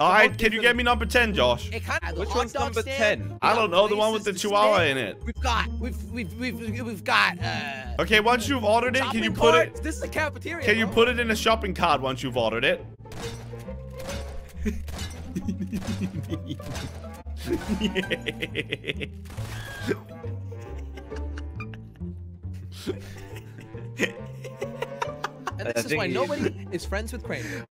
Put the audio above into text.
All right, can you get me number 10, Josh? Which one's number 10? I don't know, the one with the chihuahua in it. We've got, we've, we've, we've, we've got, uh. Okay, once you've ordered it, can you put it. This is a cafeteria. Can you put it in a shopping cart once you've ordered it? And this is why nobody is friends with Crainer.